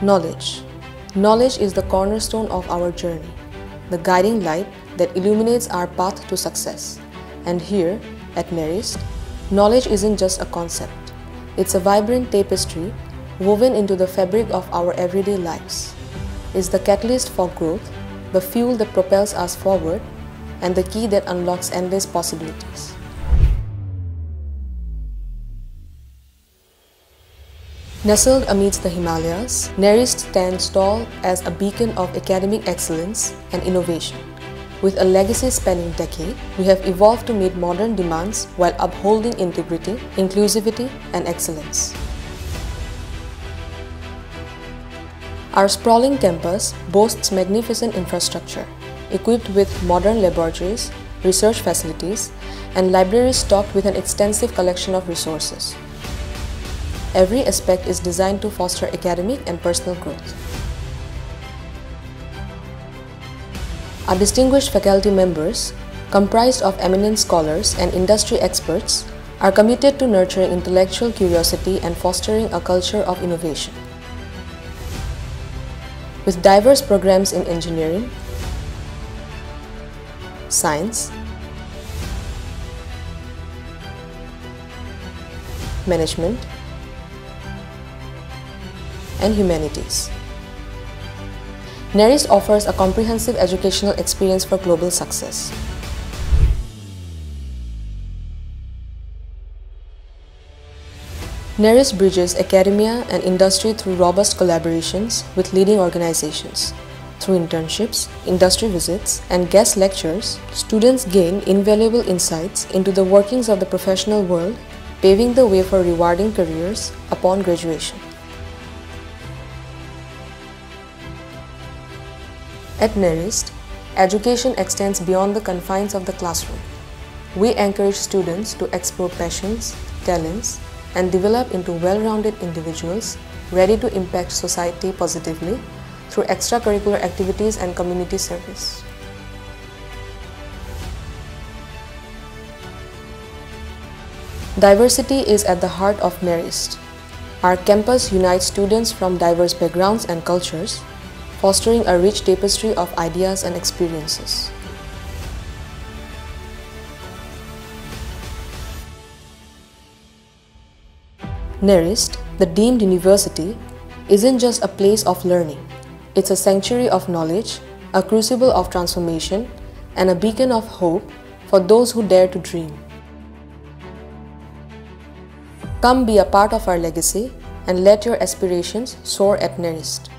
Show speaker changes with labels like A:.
A: Knowledge. Knowledge is the cornerstone of our journey, the guiding light that illuminates our path to success. And here, at NERIST, knowledge isn't just a concept. It's a vibrant tapestry woven into the fabric of our everyday lives. It's the catalyst for growth, the fuel that propels us forward, and the key that unlocks endless possibilities. Nestled amidst the Himalayas, NERIST stands tall as a beacon of academic excellence and innovation. With a legacy spanning decades, we have evolved to meet modern demands while upholding integrity, inclusivity, and excellence. Our sprawling campus boasts magnificent infrastructure, equipped with modern laboratories, research facilities, and libraries stocked with an extensive collection of resources. Every aspect is designed to foster academic and personal growth. Our distinguished faculty members, comprised of eminent scholars and industry experts, are committed to nurturing intellectual curiosity and fostering a culture of innovation. With diverse programs in engineering, science, management, and humanities. NERIST offers a comprehensive educational experience for global success. NERIST bridges academia and industry through robust collaborations with leading organizations. Through internships, industry visits, and guest lectures, students gain invaluable insights into the workings of the professional world, paving the way for rewarding careers upon graduation. At NERIST, education extends beyond the confines of the classroom. We encourage students to explore passions, talents, and develop into well-rounded individuals ready to impact society positively through extracurricular activities and community service. Diversity is at the heart of NERIST. Our campus unites students from diverse backgrounds and cultures fostering a rich tapestry of ideas and experiences. NERIST, the deemed university, isn't just a place of learning. It's a sanctuary of knowledge, a crucible of transformation, and a beacon of hope for those who dare to dream. Come be a part of our legacy and let your aspirations soar at NERIST.